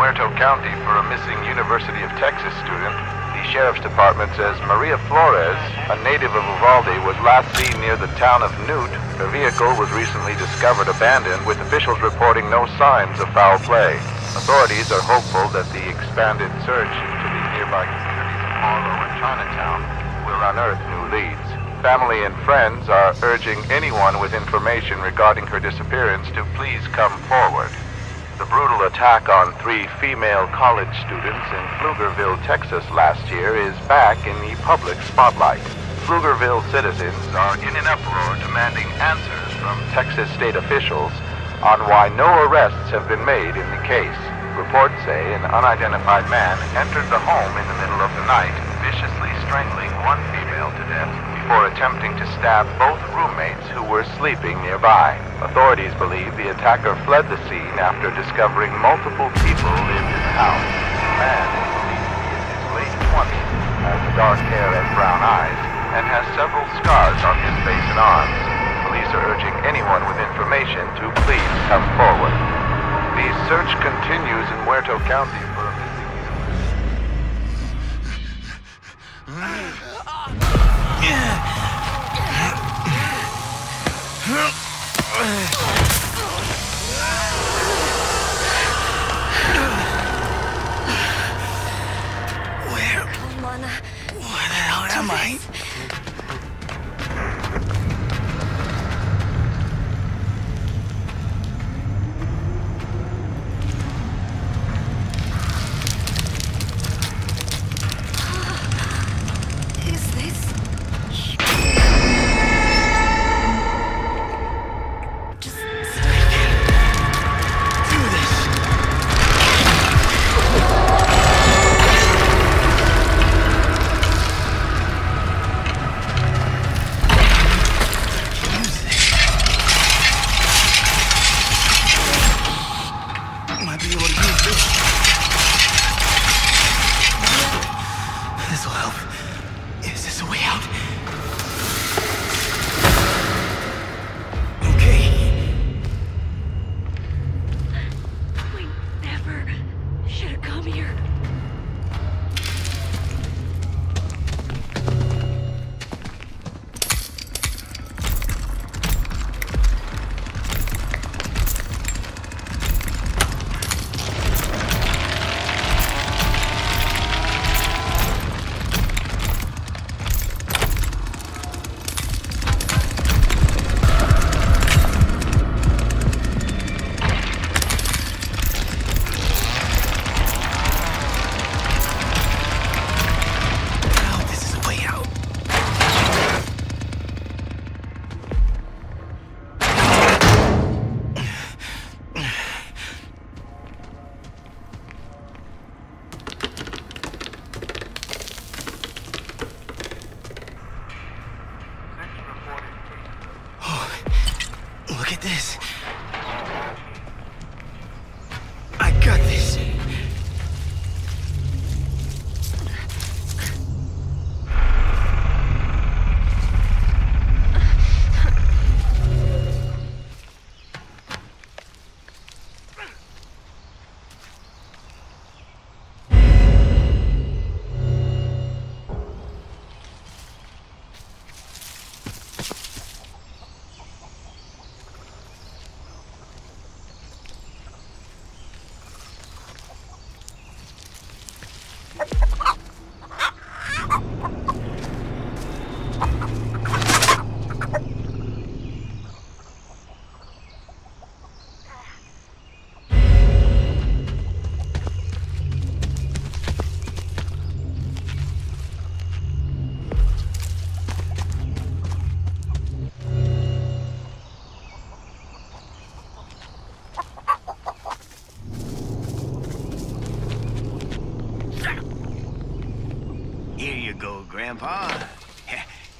Muerto County for a missing University of Texas student. The Sheriff's Department says Maria Flores, a native of Uvalde, was last seen near the town of Newt. Her vehicle was recently discovered abandoned, with officials reporting no signs of foul play. Authorities are hopeful that the expanded search into the nearby communities of Harlow and Chinatown will unearth new leads. Family and friends are urging anyone with information regarding her disappearance to please come forward. The brutal attack on three female college students in Pflugerville, Texas last year is back in the public spotlight. Pflugerville citizens are in an uproar demanding answers from Texas state officials on why no arrests have been made in the case. Reports say an unidentified man entered the home in the middle of the night, viciously strangling one female to death before attempting to stab both roommates who were sleeping nearby. Authorities believe the attacker fled the scene after discovering multiple people in the house. The man is his late 20s, has dark hair and brown eyes, and has several scars on his face and arms. Police are urging anyone with information to please come forward. The search continues in Muerto County Where? On. Where the hell am I?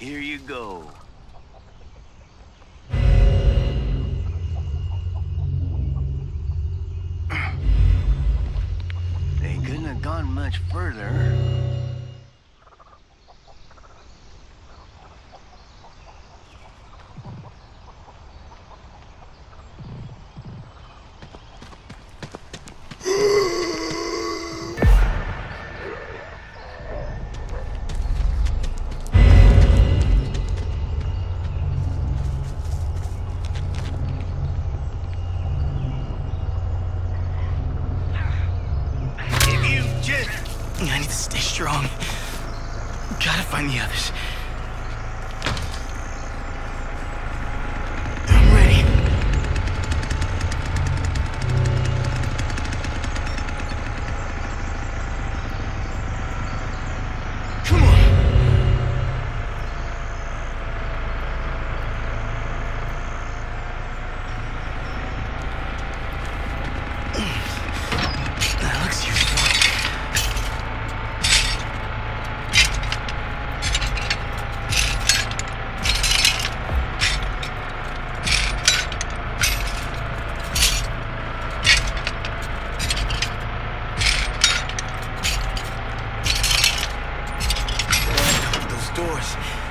Here you go. I need to stay strong. Gotta find the others. Doors.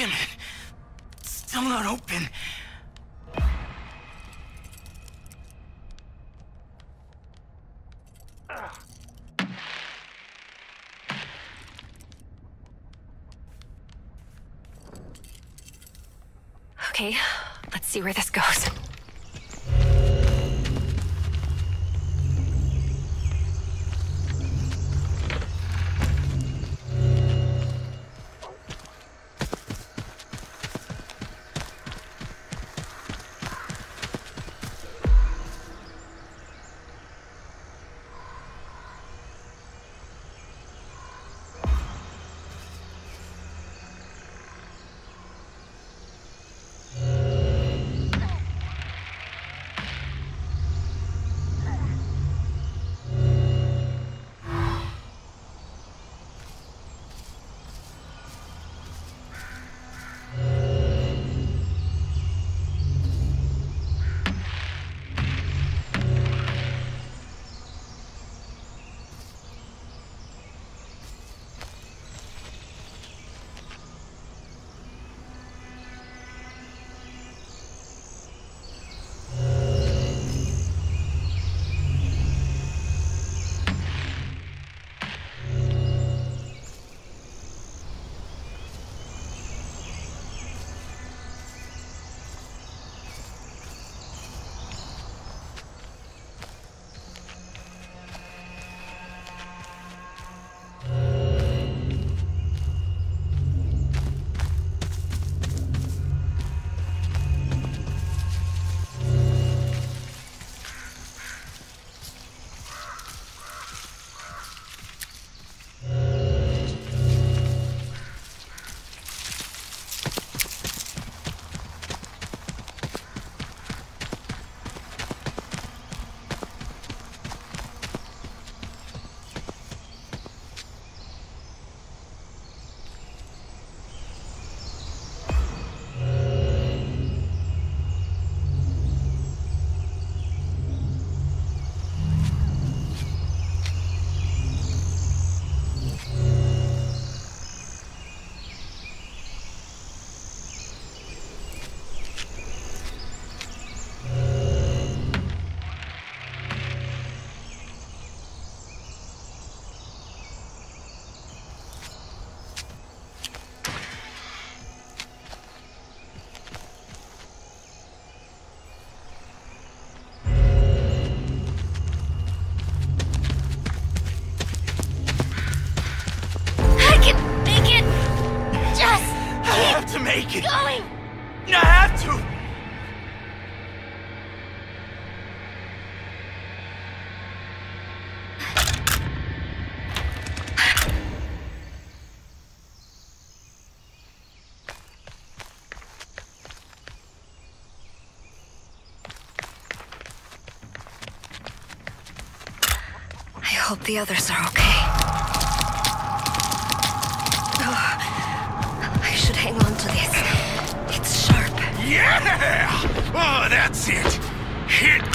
Damn it. Still not open. Okay, let's see where this goes. Hope the others are okay. Oh, I should hang on to this. It's sharp. Yeah! Oh, that's it. Hit.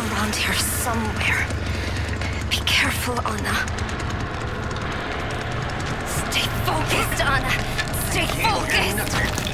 Around here somewhere. Be careful, Ana. Stay focused, Ana. Stay focused.